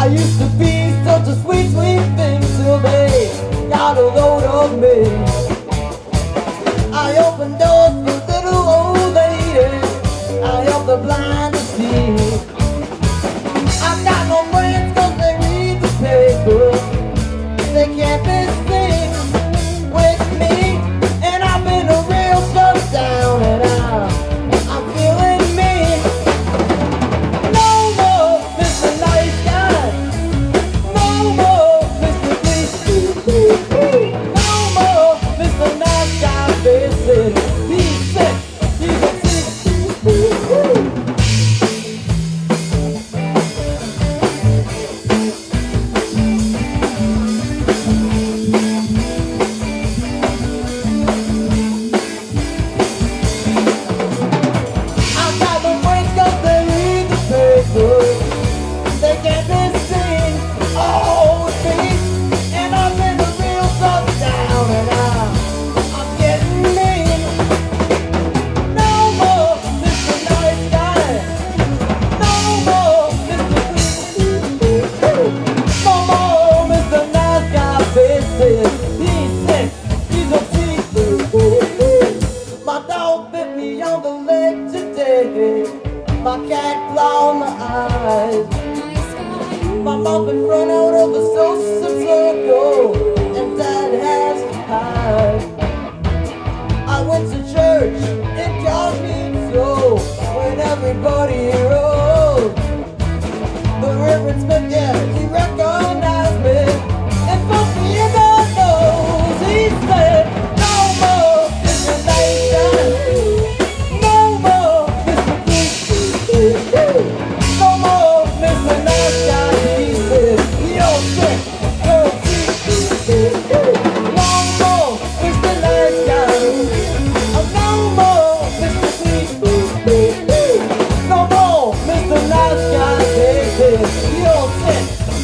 I used to be such a sweet, sweet thing till they got a load of me. I open doors for little old lady. I help the blind. me on the leg today. My cat clawed my eyes. My mom and run out of a source of circle, and dad has to hide. I went to church, it caused me so when everybody real tips.